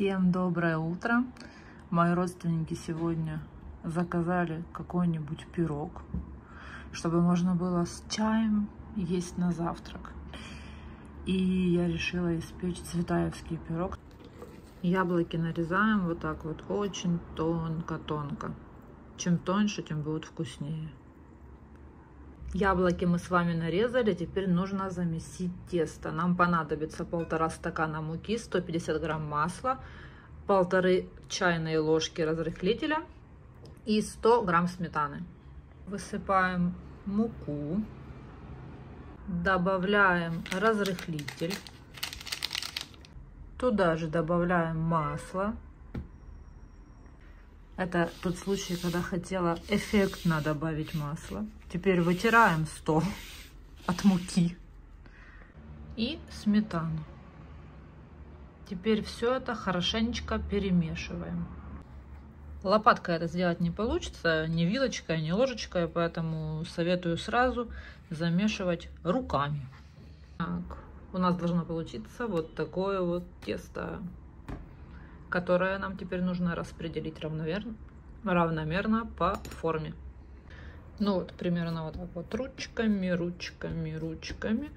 Всем доброе утро. Мои родственники сегодня заказали какой-нибудь пирог, чтобы можно было с чаем есть на завтрак. И я решила испечь цветаевский пирог. Яблоки нарезаем вот так вот очень тонко-тонко. Чем тоньше, тем будет вкуснее. Яблоки мы с вами нарезали, теперь нужно замесить тесто. Нам понадобится полтора стакана муки, 150 грамм масла, полторы чайные ложки разрыхлителя и 100 грамм сметаны. Высыпаем муку, добавляем разрыхлитель, туда же добавляем масло. Это тот случай, когда хотела эффектно добавить масло. Теперь вытираем стол от муки и сметану. Теперь все это хорошенечко перемешиваем. Лопаткой это сделать не получится, ни вилочкой, ни ложечкой, поэтому советую сразу замешивать руками. Так, у нас должно получиться вот такое вот тесто которое нам теперь нужно распределить равномерно, равномерно по форме. Ну вот, примерно вот так вот, ручками, ручками, ручками.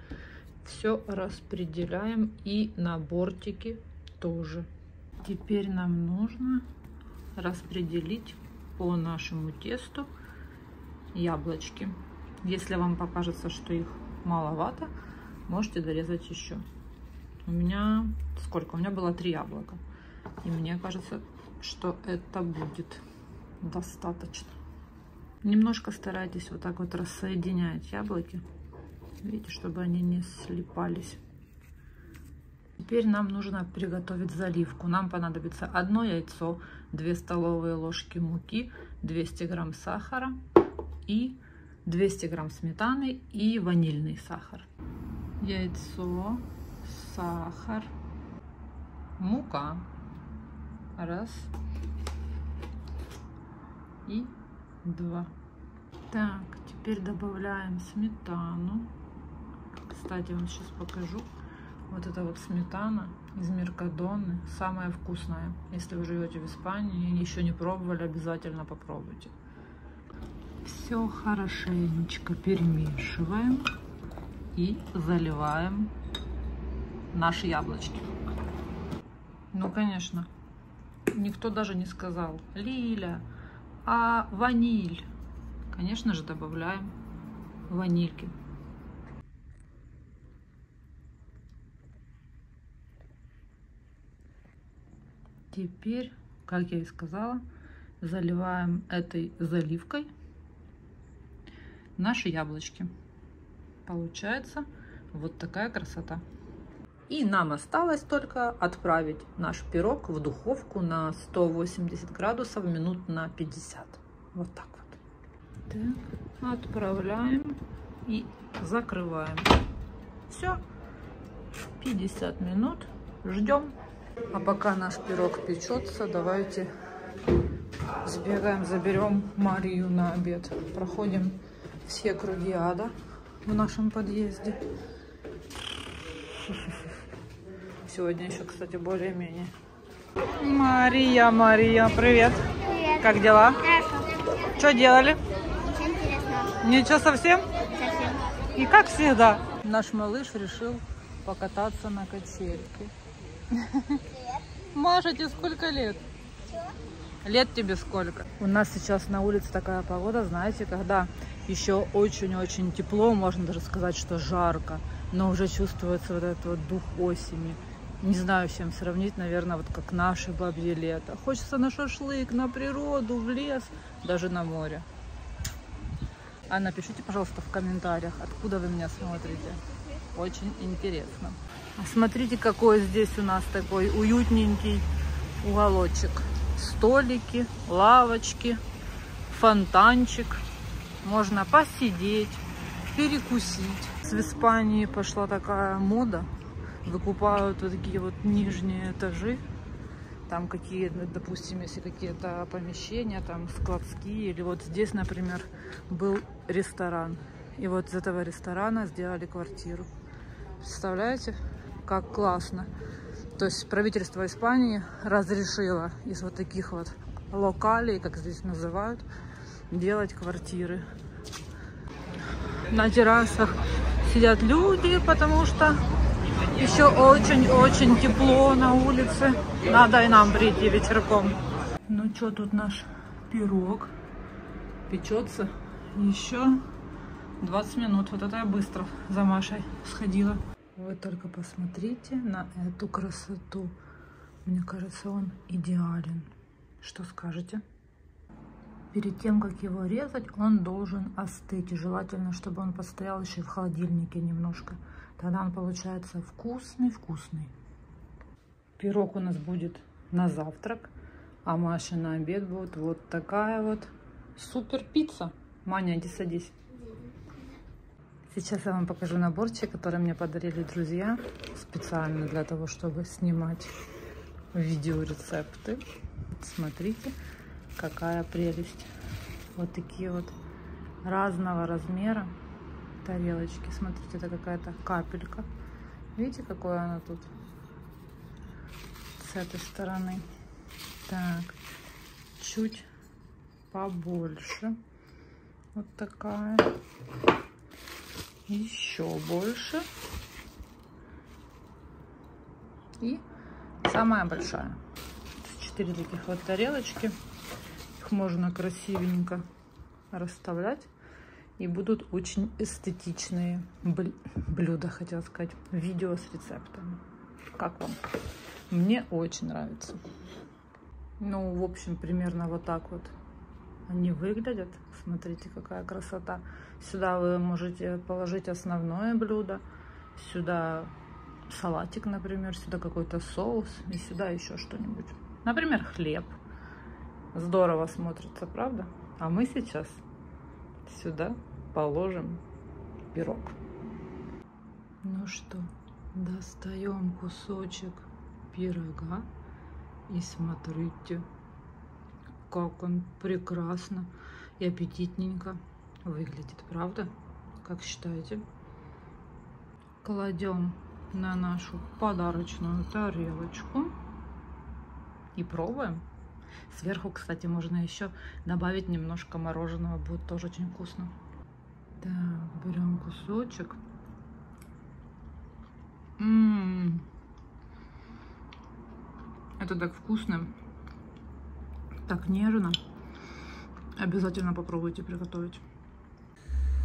Все распределяем и на бортики тоже. Теперь нам нужно распределить по нашему тесту яблочки. Если вам покажется, что их маловато, можете дорезать еще. У меня сколько? У меня было три яблока. И мне кажется, что это будет достаточно. Немножко старайтесь вот так вот рассоединять яблоки. Видите, чтобы они не слипались. Теперь нам нужно приготовить заливку. Нам понадобится одно яйцо, 2 столовые ложки муки, 200 грамм сахара и 200 грамм сметаны и ванильный сахар. Яйцо, сахар, мука. Раз. И два. Так, теперь добавляем сметану. Кстати, вам сейчас покажу. Вот это вот сметана из Меркадоны. Самая вкусная. Если вы живете в Испании и еще не пробовали, обязательно попробуйте. Все хорошенечко перемешиваем и заливаем наши яблочки. Ну, конечно, никто даже не сказал лиля, а ваниль. Конечно же, добавляем ванильки. Теперь, как я и сказала, заливаем этой заливкой наши яблочки. Получается вот такая красота. И нам осталось только отправить наш пирог в духовку на 180 градусов минут на 50. Вот так вот. Так, отправляем и закрываем. Все, 50 минут ждем. А пока наш пирог печется, давайте сбегаем, заберем Марию на обед. Проходим все круги ада в нашем подъезде. Сегодня еще, кстати, более-менее. Мария, Мария, привет. Привет. Как дела? Хорошо. Что делали? Очень интересно. Ничего совсем? Совсем. И как всегда. Наш малыш решил покататься на качельке. Маша, тебе сколько лет? Лет тебе сколько? У нас сейчас на улице такая погода, знаете, когда еще очень-очень тепло, можно даже сказать, что жарко, но уже чувствуется вот этот вот дух осени. Не знаю, чем сравнить, наверное, вот как наше бабье лето. Хочется на шашлык, на природу, в лес, даже на море. А напишите, пожалуйста, в комментариях, откуда вы меня смотрите. Очень интересно. А смотрите, какой здесь у нас такой уютненький уголочек. Столики, лавочки, фонтанчик. Можно посидеть, перекусить. В Испании пошла такая мода. Выкупают вот такие вот нижние этажи. Там какие, допустим, если какие-то помещения, там складские. Или вот здесь, например, был ресторан. И вот из этого ресторана сделали квартиру. Представляете, как классно. То есть правительство Испании разрешило из вот таких вот локалей, как здесь называют, делать квартиры. На террасах сидят люди, потому что еще очень-очень тепло на улице. Надо и нам прийти вечерком. Ну что, тут наш пирог печется. Еще 20 минут. Вот это я быстро за Машей сходила. Вы только посмотрите на эту красоту. Мне кажется, он идеален. Что скажете? Перед тем, как его резать, он должен остыть. Желательно, чтобы он постоял еще в холодильнике немножко. Тогда он получается вкусный-вкусный. Пирог у нас будет на завтрак, а Маша на обед будет вот такая вот супер пицца. Маня, иди садись. Сейчас я вам покажу наборчик, который мне подарили друзья специально для того, чтобы снимать видеорецепты. Смотрите, какая прелесть. Вот такие вот разного размера тарелочки. Смотрите, это какая-то капелька. Видите, какое она тут с этой стороны. Так, чуть побольше. Вот такая еще больше. И самая большая. Четыре таких вот тарелочки. Их можно красивенько расставлять. И будут очень эстетичные блюда, хотела сказать, видео с рецептами. Как вам? Мне очень нравится. Ну, в общем, примерно вот так вот они выглядят. Смотрите, какая красота. Сюда вы можете положить основное блюдо. Сюда салатик, например. Сюда какой-то соус. И сюда еще что-нибудь. Например, хлеб. Здорово смотрится, правда? А мы сейчас сюда положим пирог. Ну что, достаем кусочек пирога и смотрите, как он прекрасно и аппетитненько выглядит, правда? Как считаете? Кладем на нашу подарочную тарелочку и пробуем. Сверху, кстати, можно еще добавить немножко мороженого, будет тоже очень вкусно. Так, берем кусочек. М -м -м. Это так вкусно так нежно. Обязательно попробуйте приготовить.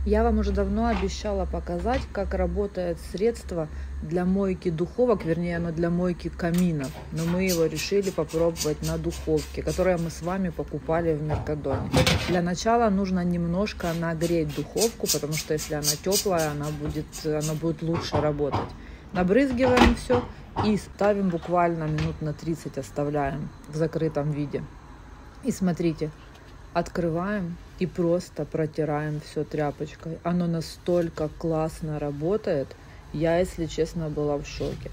Я вам уже давно обещала показать, как работает средство для мойки духовок, вернее, оно для мойки каминов. Но мы его решили попробовать на духовке, которое мы с вами покупали в Меркадоне. Для начала нужно немножко нагреть духовку, потому что если она теплая, она будет, она будет лучше работать. Набрызгиваем все и ставим буквально минут на 30, оставляем в закрытом виде. И смотрите, открываем и просто протираем все тряпочкой. Оно настолько классно работает. Я, если честно, была в шоке.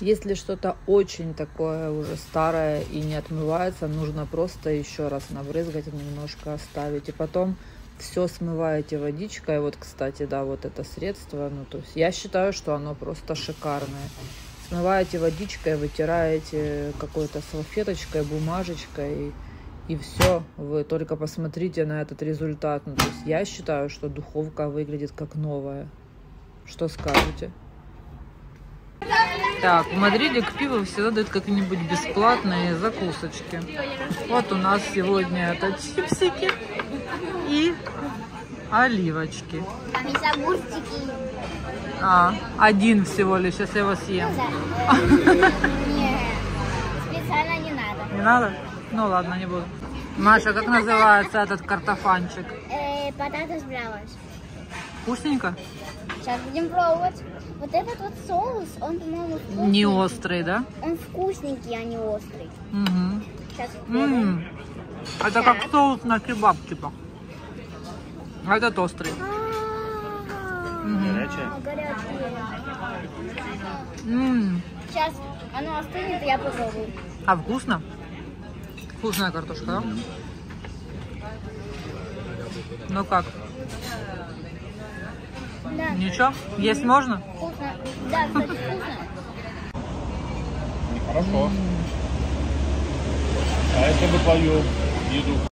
Если что-то очень такое уже старое и не отмывается, нужно просто еще раз набрызгать, немножко оставить. И потом все смываете водичкой. Вот, кстати, да, вот это средство. Ну, то есть я считаю, что оно просто шикарное. Смываете водичкой, вытираете какой-то салфеточкой, бумажечкой и все, вы только посмотрите на этот результат. Ну, то есть я считаю, что духовка выглядит как новая. Что скажете? Так, в Мадриде к пиву всегда дают какие-нибудь бесплатные закусочки. Вот у нас сегодня это чипсики и оливочки. А, один всего лишь, если я его съем. Нет, специально не надо. Не надо? Ну ладно, не буду. Маша, как называется этот картофанчик? Э, Пататас бравос. Вкусненько? Сейчас будем пробовать. Вот этот вот соус, он, по-моему, вкусный. Не острый, да? Он вкусненький, а не острый. Угу. Сейчас. Это как соус на кебаб, типа. А этот острый. Горячее. М-м. Сейчас оно остынет, и я попробую. А вкусно? Вкусная картошка, да? Ну как? Да. Ничего? Есть можно? Вкусно. Да, кстати, вкусно. Хорошо. А если бы твою еду